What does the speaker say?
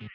Bye.